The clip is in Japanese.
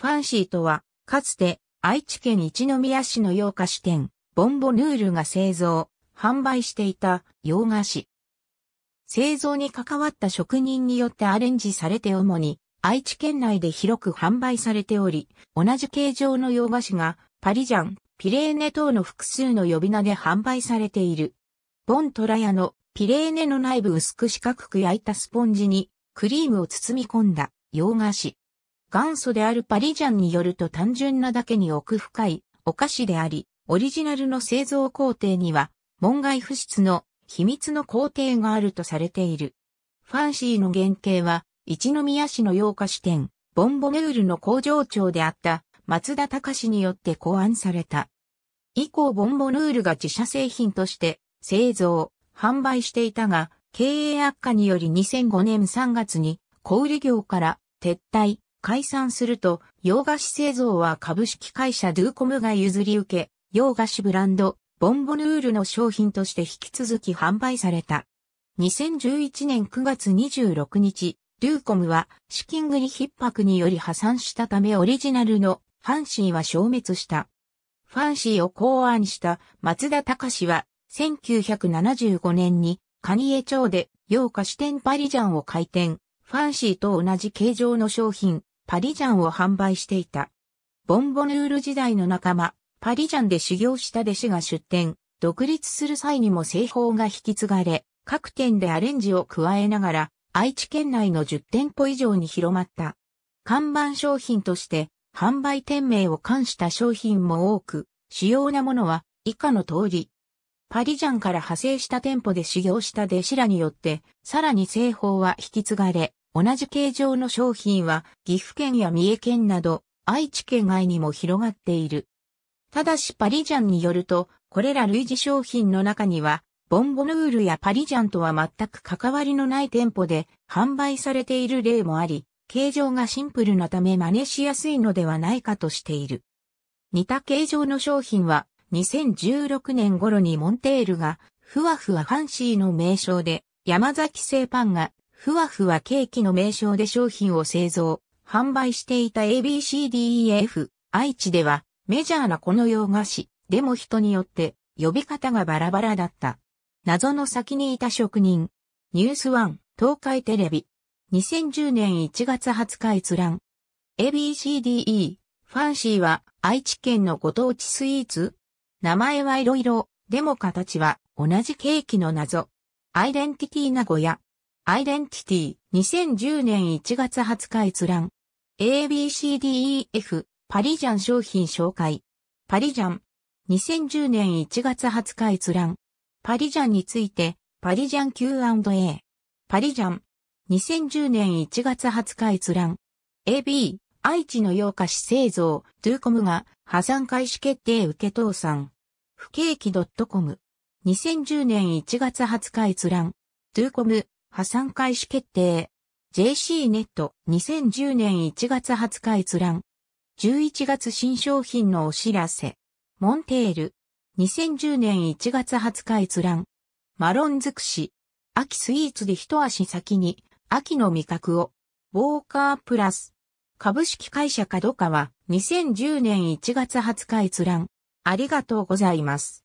ファンシーとは、かつて愛知県一宮市の洋菓子店、ボンボヌールが製造、販売していた洋菓子。製造に関わった職人によってアレンジされて主に愛知県内で広く販売されており、同じ形状の洋菓子がパリジャン、ピレーネ等の複数の呼び名で販売されている。ボントラヤのピレーネの内部薄く四角く焼いたスポンジにクリームを包み込んだ洋菓子。元祖であるパリジャンによると単純なだけに奥深いお菓子であり、オリジナルの製造工程には門外不出の秘密の工程があるとされている。ファンシーの原型は一宮市の洋菓子店、ボンボネウールの工場長であった松田隆によって考案された。以降ボンボヌールが自社製品として製造、販売していたが、経営悪化により2005年3月に小売業から撤退、解散すると、洋菓子製造は株式会社ドゥーコムが譲り受け、洋菓子ブランド、ボンボヌールの商品として引き続き販売された。2011年9月26日、ドゥーコムは資金繰り逼迫により破産したためオリジナルのファンシーは消滅した。ファンシーを考案した松田隆は1975年に蟹江町で洋菓子店パリジャンを開店、ファンシーと同じ形状の商品、パリジャンを販売していた。ボンボヌール時代の仲間、パリジャンで修行した弟子が出店、独立する際にも製法が引き継がれ、各店でアレンジを加えながら、愛知県内の10店舗以上に広まった。看板商品として、販売店名を冠した商品も多く、主要なものは以下の通り。パリジャンから派生した店舗で修行した弟子らによって、さらに製法は引き継がれ、同じ形状の商品は岐阜県や三重県など愛知県外にも広がっている。ただしパリジャンによると、これら類似商品の中には、ボンボヌールやパリジャンとは全く関わりのない店舗で販売されている例もあり、形状がシンプルなため真似しやすいのではないかとしている。似た形状の商品は2016年頃にモンテールがふわふわファンシーの名称で山崎製パンがふわふわケーキの名称で商品を製造、販売していた ABCDEF 愛知ではメジャーなこの洋菓子でも人によって呼び方がバラバラだった。謎の先にいた職人。ニュースワン東海テレビ。2010年1月20日閲覧。ABCDE ファンシーは愛知県のご当地スイーツ名前はいろいろ、でも形は同じケーキの謎。アイデンティティ名古屋。アイデンティティ、2010年1月20日閲覧。ABCDEF、パリジャン商品紹介。パリジャン。2010年1月20日閲覧。パリジャンについて、パリジャン Q&A。パリジャン。2010年1月20日閲覧。AB、愛知の洋菓子製造、トゥーコムが破産開始決定受け倒産。不景気 .com。2010年1月20日閲覧。トゥーコム破産開始決定。JC ネット2010年1月20日閲覧。11月新商品のお知らせ。モンテール。2010年1月20日閲覧。マロン尽くし。秋スイーツで一足先に秋の味覚を。ウォーカープラス。株式会社角川2010年1月20日閲覧。ありがとうございます。